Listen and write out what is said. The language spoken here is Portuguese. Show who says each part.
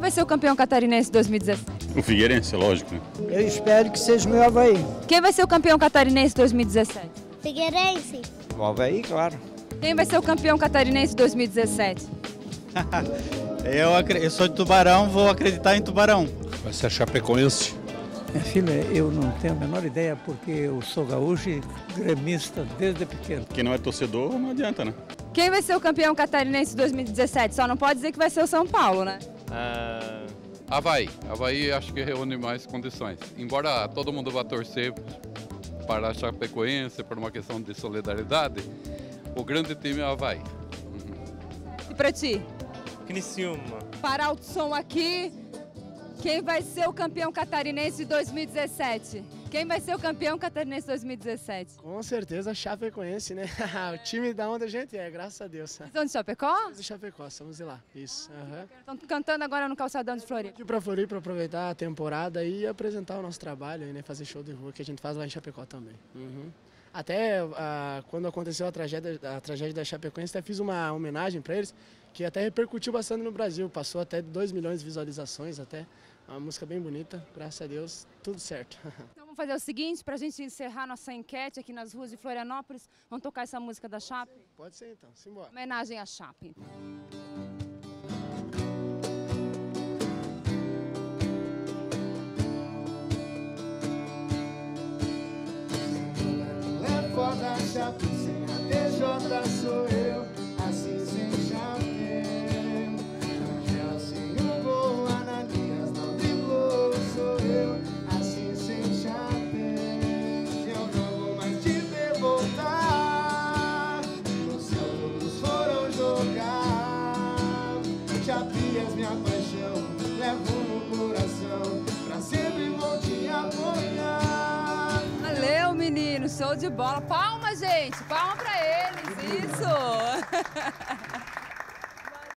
Speaker 1: Vai ser o campeão catarinense 2017?
Speaker 2: O Figueirense, lógico. Né?
Speaker 3: Eu espero que seja o meu Havaí.
Speaker 1: Quem vai ser o campeão catarinense 2017?
Speaker 4: Figueirense.
Speaker 3: O Havaí, claro.
Speaker 1: Quem vai ser o campeão catarinense 2017?
Speaker 5: eu, eu sou de Tubarão, vou acreditar em Tubarão.
Speaker 2: Vai ser a Chapecoense.
Speaker 6: Minha filha, eu não tenho a menor ideia porque eu sou gaúcho e gremista desde pequeno.
Speaker 2: Quem não é torcedor, não adianta, né?
Speaker 1: Quem vai ser o campeão catarinense 2017? Só não pode dizer que vai ser o São Paulo, né?
Speaker 7: Uh... Havaí. Havaí acho que reúne mais condições. Embora todo mundo vá torcer para a Chapecoense por uma questão de solidariedade, o grande time é o Havaí.
Speaker 1: E para ti?
Speaker 8: Criciúma.
Speaker 1: Parar o som aqui. Quem vai ser o campeão catarinense de 2017? Quem vai ser o campeão catarinense 2017?
Speaker 9: Com certeza Chapecoense, né? o time da onde a gente é, graças a Deus.
Speaker 1: Vocês são de Chapecó?
Speaker 9: De Chapecó, estamos de lá, isso.
Speaker 1: Estão uhum. cantando agora no calçadão de Floripa.
Speaker 9: Aqui para Floripa, para aproveitar a temporada e apresentar o nosso trabalho, né? fazer show de rua que a gente faz lá em Chapecó também. Uhum. Até uh, quando aconteceu a tragédia, a tragédia da Chapecoense, até fiz uma homenagem para eles, que até repercutiu bastante no Brasil, passou até 2 milhões de visualizações até. Uma música bem bonita, graças a Deus, tudo certo.
Speaker 1: Então vamos fazer o seguinte, para a gente encerrar nossa enquete aqui nas ruas de Florianópolis, vamos tocar essa música da Chape?
Speaker 9: Pode ser então, simbora.
Speaker 1: Homenagem à Chape.
Speaker 10: Foda sem a DJ sou
Speaker 1: Show de bola. Palma, gente. Palma para eles. Isso.